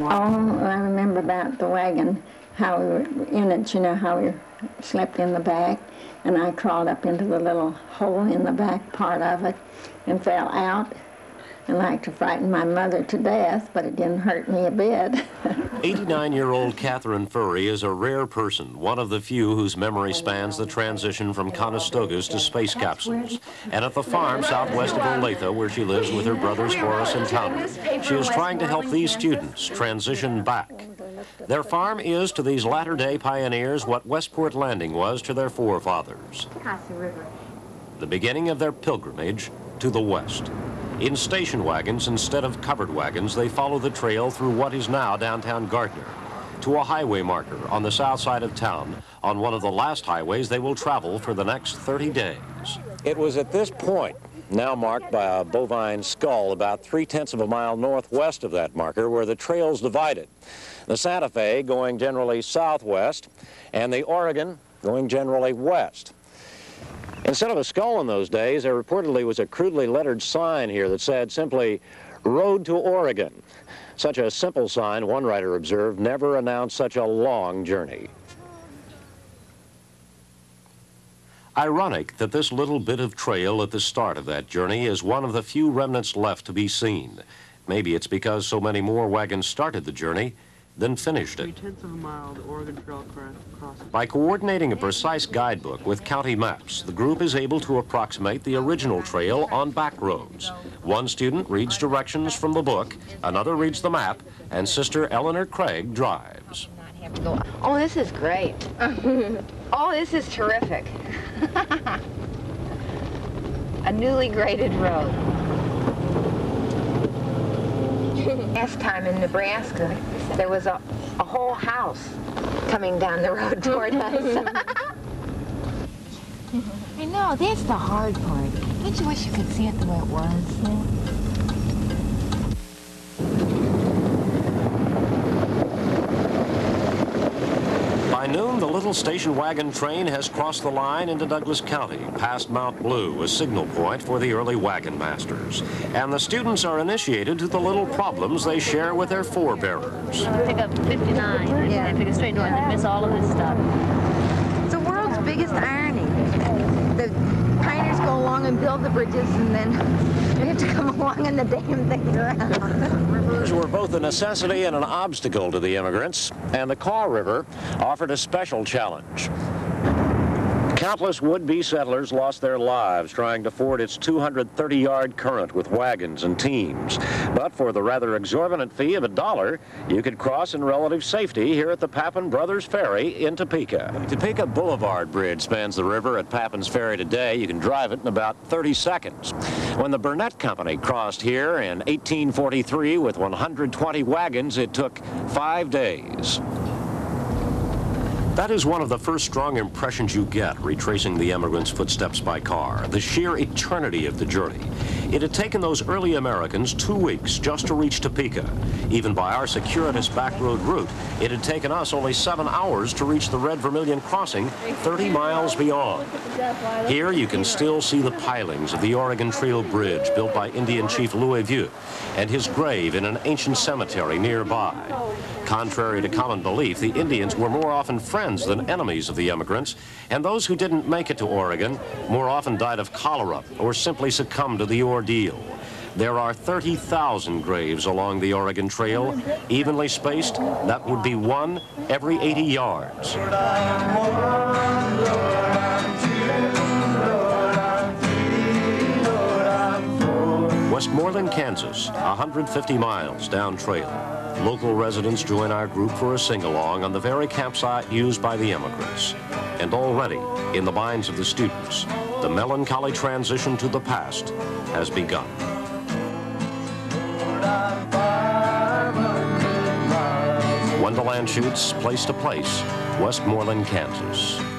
Oh, I remember about the wagon, how we were in it, you know, how we slept in the back, and I crawled up into the little hole in the back part of it and fell out and like to frighten my mother to death, but it didn't hurt me a bit. 89-year-old Catherine Furry is a rare person, one of the few whose memory spans the transition from Conestogas to space capsules. And at the farm southwest of Olathe, where she lives with her brothers Horace and Tommy, she is trying to help these students transition back. Their farm is to these latter-day pioneers what Westport Landing was to their forefathers. The beginning of their pilgrimage to the west. In station wagons instead of covered wagons, they follow the trail through what is now downtown Gardner to a highway marker on the south side of town on one of the last highways they will travel for the next 30 days. It was at this point, now marked by a bovine skull about three-tenths of a mile northwest of that marker, where the trails divided. The Santa Fe going generally southwest, and the Oregon going generally west. Instead of a skull in those days, there reportedly was a crudely lettered sign here that said simply, Road to Oregon. Such a simple sign, one writer observed, never announced such a long journey. Ironic that this little bit of trail at the start of that journey is one of the few remnants left to be seen. Maybe it's because so many more wagons started the journey then finished it. By coordinating a precise guidebook with county maps, the group is able to approximate the original trail on back roads. One student reads directions from the book, another reads the map, and Sister Eleanor Craig drives. Oh, this is great. oh, this is terrific. a newly graded road. Last time in Nebraska, there was a, a whole house coming down the road toward us. I know, that's the hard part. Don't you wish you could see it the way it was? Noon, the little station wagon train has crossed the line into Douglas County, past Mount Blue, a signal point for the early wagon masters. And the students are initiated to the little problems they share with their forebearers. Pick up 59, yeah. they pick a straight north and miss all of this stuff. It's the world's biggest irony. The pioneers go build the bridges, and then we have to come along and the damn thing around. Rivers were both a necessity and an obstacle to the immigrants, and the Kaw River offered a special challenge. Countless would-be settlers lost their lives trying to ford its 230-yard current with wagons and teams. But for the rather exorbitant fee of a dollar, you could cross in relative safety here at the Pappan Brothers Ferry in Topeka. The Topeka Boulevard Bridge spans the river at Pappan's Ferry today. You can drive it in about 30 seconds. When the Burnett Company crossed here in 1843 with 120 wagons, it took five days. That is one of the first strong impressions you get retracing the emigrants' footsteps by car, the sheer eternity of the journey. It had taken those early Americans two weeks just to reach Topeka. Even by our circuitous backroad route, it had taken us only seven hours to reach the Red Vermilion Crossing 30 miles beyond. Here you can still see the pilings of the Oregon Trail Bridge built by Indian Chief Louis Vieux and his grave in an ancient cemetery nearby. Contrary to common belief, the Indians were more often friends than enemies of the immigrants, and those who didn't make it to Oregon more often died of cholera or simply succumbed to the ordeal. There are 30,000 graves along the Oregon Trail, evenly spaced. That would be one every 80 yards. Westmoreland, Kansas, 150 miles down trail. Local residents join our group for a sing-along on the very campsite used by the immigrants. And already, in the minds of the students, the melancholy transition to the past has begun. Wendall Anschutz place to place, Westmoreland, Kansas.